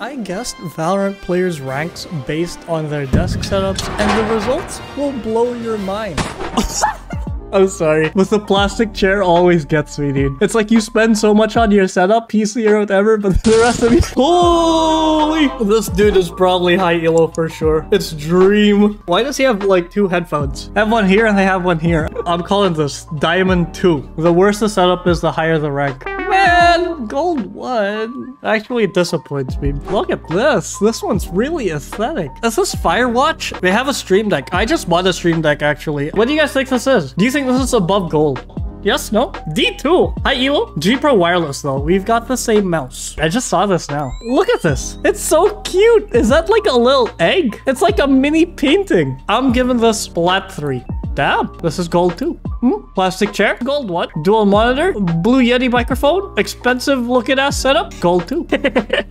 I guessed Valorant players' ranks based on their desk setups, and the results will blow your mind. I'm sorry. With the plastic chair always gets me, dude. It's like you spend so much on your setup, PC or whatever, but the rest of you... Holy! This dude is probably high elo for sure. It's Dream. Why does he have, like, two headphones? I have one here and they have one here. I'm calling this Diamond 2. The worse the setup is, the higher the rank. Man, gold one actually disappoints me. Look at this. This one's really aesthetic. Is this Firewatch? They have a stream deck. I just bought a stream deck, actually. What do you guys think this is? Do you think this is above gold? Yes, no? D2. High, Elo. G Pro Wireless, though. We've got the same mouse. I just saw this now. Look at this. It's so cute. Is that like a little egg? It's like a mini painting. I'm giving this plat three. Damn, this is gold too. Hmm? Plastic chair, gold what? Dual monitor, Blue Yeti microphone, expensive looking ass setup, gold too.